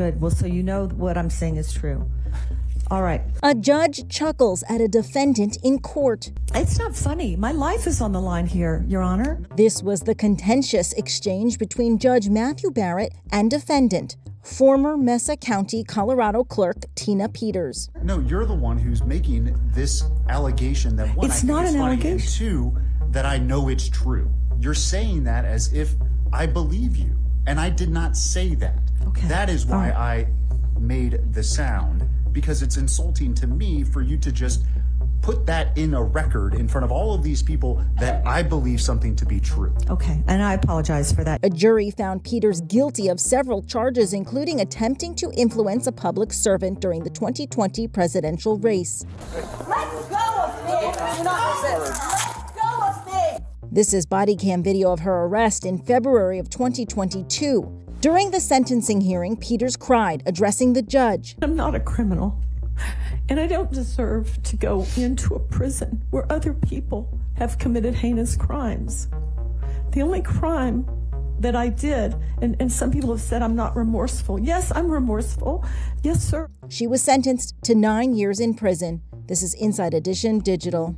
Good. Well, so you know what I'm saying is true. All right. A judge chuckles at a defendant in court. It's not funny. My life is on the line here, Your Honor. This was the contentious exchange between Judge Matthew Barrett and defendant, former Mesa County, Colorado clerk Tina Peters. No, you're the one who's making this allegation that one, It's I not is an funny, and allegation. two, that I know it's true. You're saying that as if I believe you, and I did not say that. Okay. That is why I made the sound because it's insulting to me for you to just put that in a record in front of all of these people that I believe something to be true. Okay. And I apologize for that. A jury found Peters guilty of several charges, including attempting to influence a public servant during the 2020 presidential race. Let go of me! This is body cam video of her arrest in February of 2022. During the sentencing hearing, Peters cried, addressing the judge. I'm not a criminal. And I don't deserve to go into a prison where other people have committed heinous crimes. The only crime that I did, and, and some people have said I'm not remorseful. Yes, I'm remorseful. Yes, sir. She was sentenced to nine years in prison. This is Inside Edition Digital.